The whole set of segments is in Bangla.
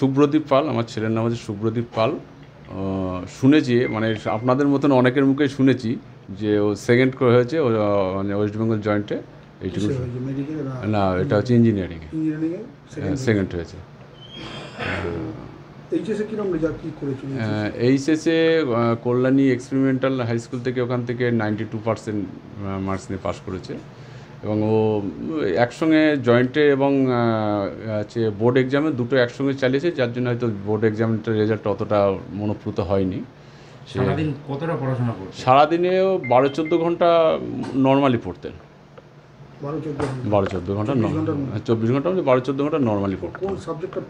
সুব্রদীপ পাল আমার ছেলের নাম হচ্ছে সুব্রদীপ পাল। শুনেছি মানে আপনাদের মতন অনেকের মুখে শুনেছি যে ও সেকেন্ড করে হয়েছে ও মানে ওয়েস্ট বেঙ্গল জয়েন্টে এইটুকু না এটা হচ্ছে ইঞ্জিনিয়ারিং সেকেন্ড হয়েছে। এইচএসে কীরকম রেজাল্ট কি করেছিল এইচএসে কল্যাণী এক্সপেরিমেন্টাল হাই স্কুল থেকে ওখান থেকে নাইনটি টু পার্সেন্ট মার্কস নিয়ে পাশ করেছে। এবং ও একসঙ্গে জয়েন্টে এবং হচ্ছে বোর্ড এক্সামে দুটো একসঙ্গে চালিয়েছে যার জন্য হয়তো বোর্ড এক্সামের রেজাল্ট অতটা মনোপ্লুত হয়নি। সে সারাদিন কতটা পড়াশোনা করছে সারাদিনেও বারো চোদ্দ ঘণ্টা নর্মালি পড়তেন। বারো চোদ্দ ঘণ্টা। চব্বিশ ঘণ্টা মধ্যে। বারো চোদ্দ ঘণ্টা নর্মালি পড়তেন। কোন সাবজেক্টটা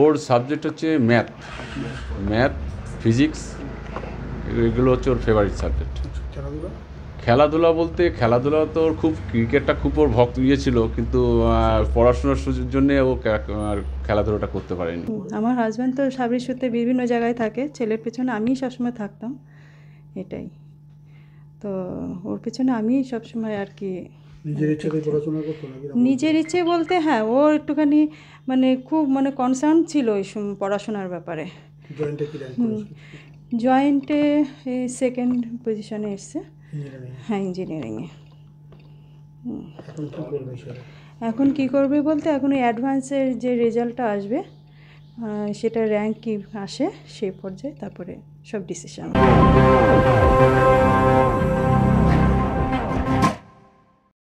ওর সাবজেক্ট হচ্ছে ম্যাথ ম্যাথ ফিজিক্স এগুলো হচ্ছে ওর ফেভারিট সাবজেক্ট খেলাধুলা বলতে খেলাধুলা তো ওর খুব ক্রিকেটটা খুব ওর ভক্ত ইয়ে ছিল কিন্তু পড়াশোনার সুযোগ জন্যে ও আর খেলাধুলাটা করতে পারেনি। আমার হাজব্যান্ড তো সাবরি সূত্রে বিভিন্ন জায়গায় থাকে ছেলের পেছনে আমিই সবসময় থাকতাম এটাই। তো ওর পেছনে আমিই সবসময় আর কি নিজের ইচ্ছাতে পড়াশোনা করতো নিজের ইচ্ছে বলতে হ্যাঁ ও একটুখানি মানে খুব মানে কনসার্ন ছিল ওই পড়াশোনার ব্যাপারে। জয়েন্টে কি র্যাঙ্ক করেছিল জয়েন্টে সেকেন্ড পজিশনে এসছে। হ্যাঁ ইঞ্জিনিয়ারিংয়ে এখন কি করবে এখন কি করবে বলতে এখন ওই অ্যাডভান্সের যে রেজাল্টটা আসবে সেটা র্যাঙ্ক কী আসে সেই পর্যায়ে তারপরে সব ডিসিশন